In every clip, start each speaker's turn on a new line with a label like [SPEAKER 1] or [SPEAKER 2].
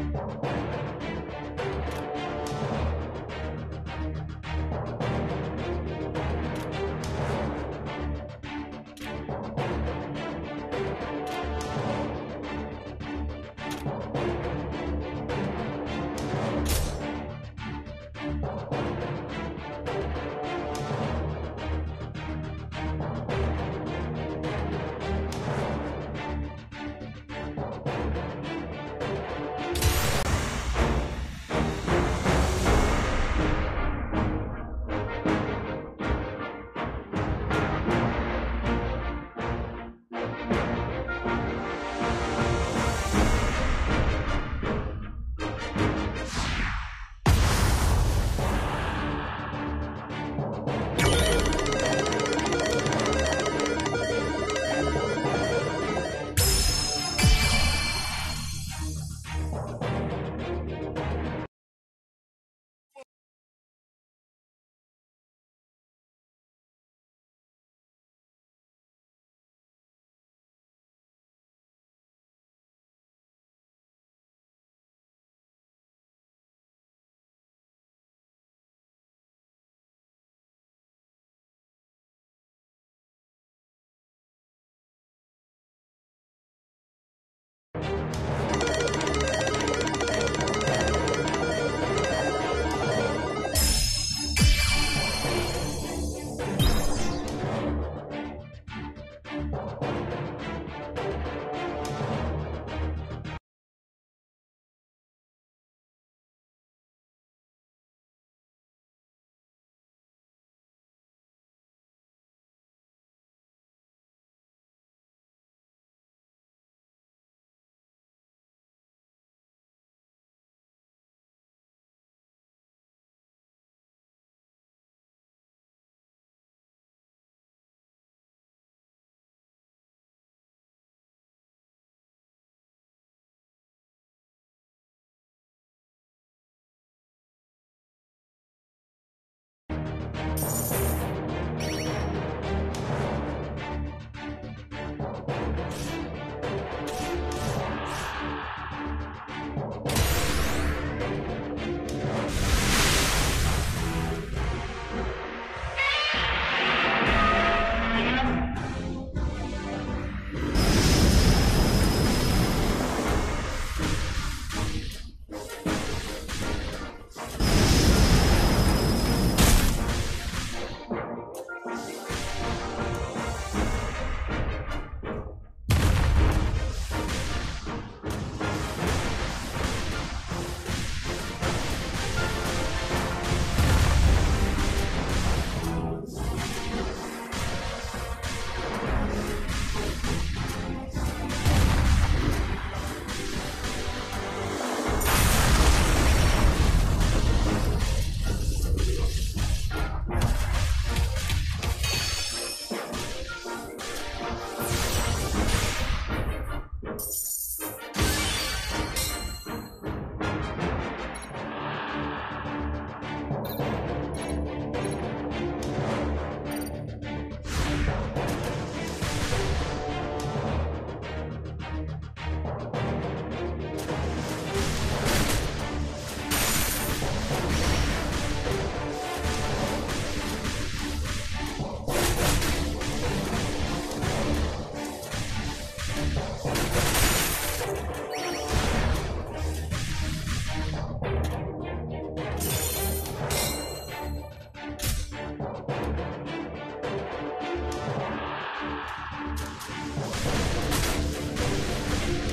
[SPEAKER 1] Thank you. you Thank you.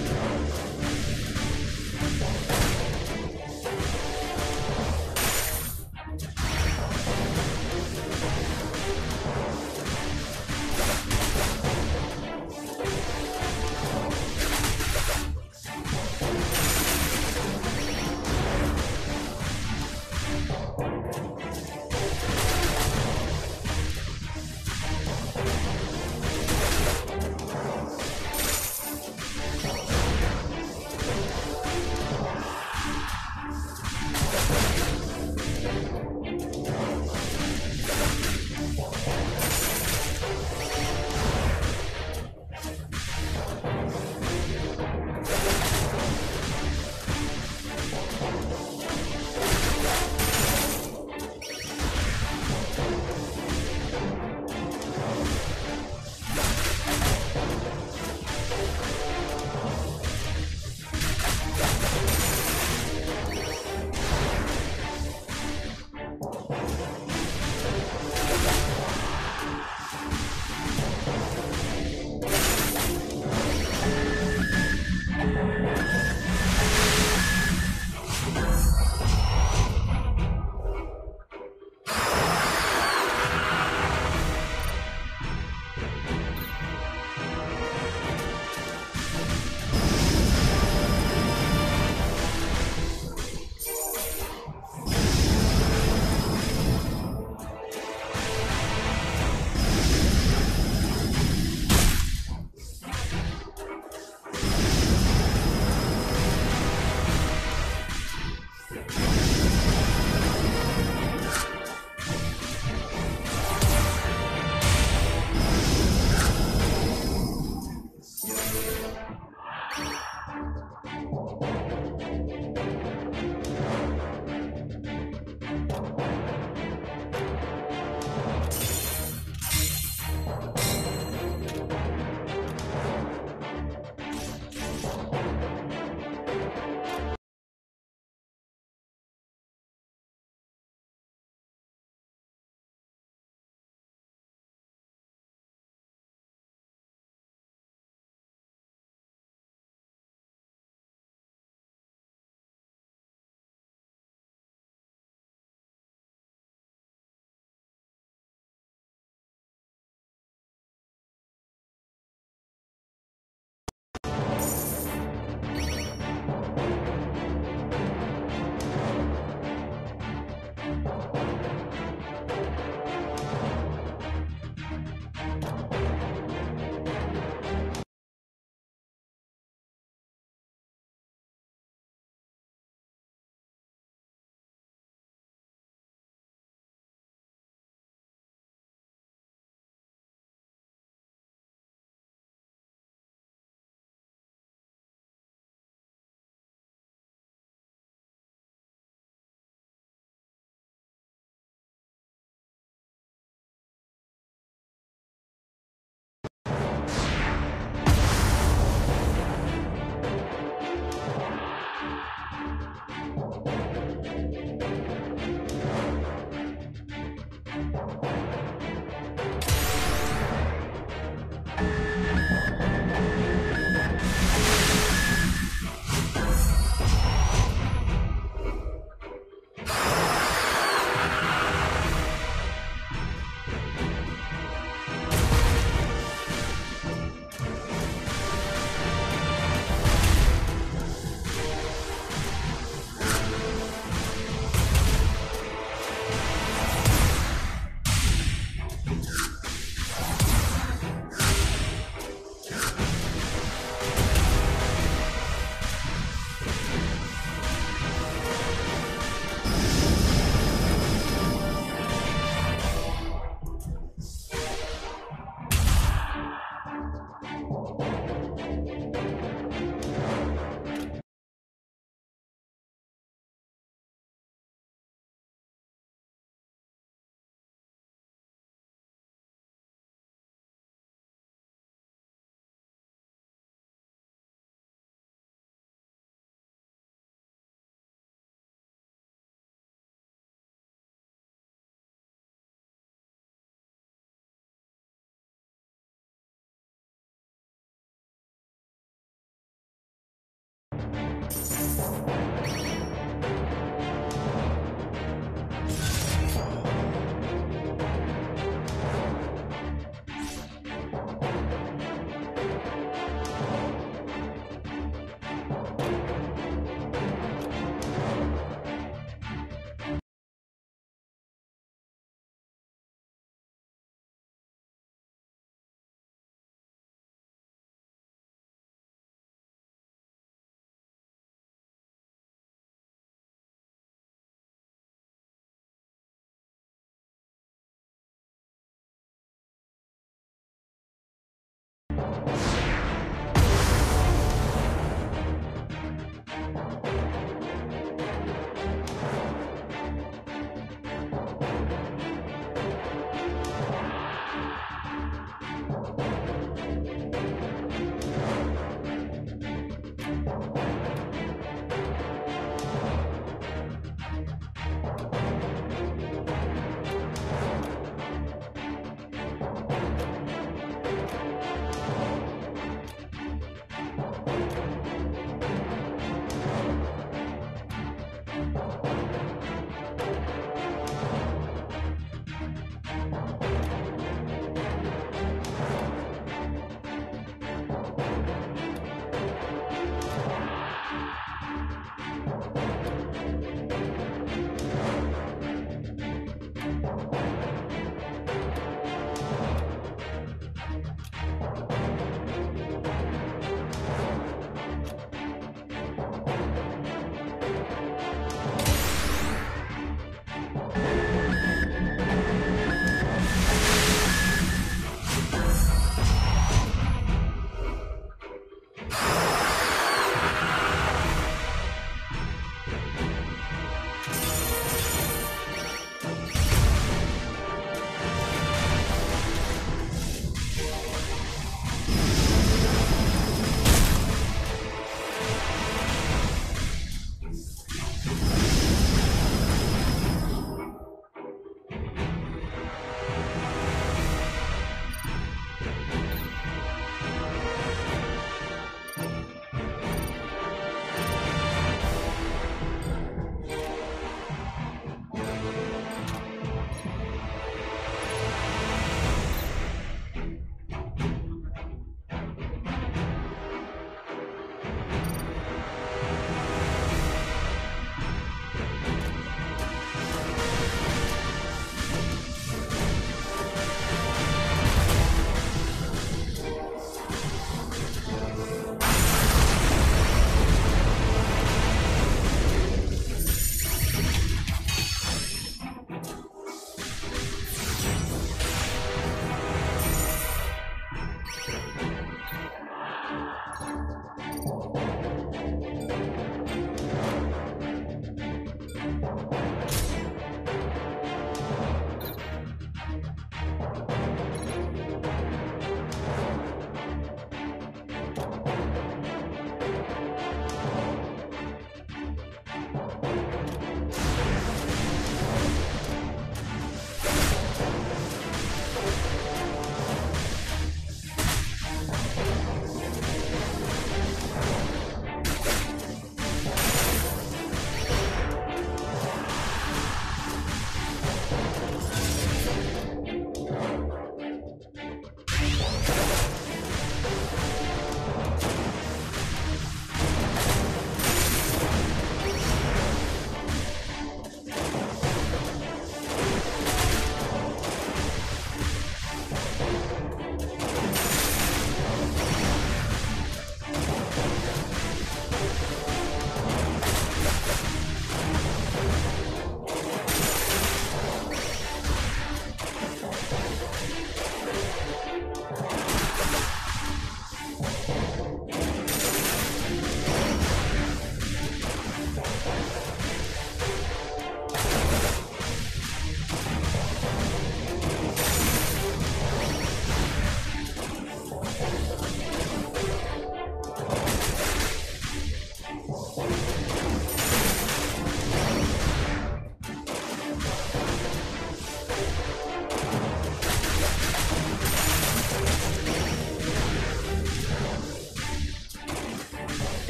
[SPEAKER 1] Thank you.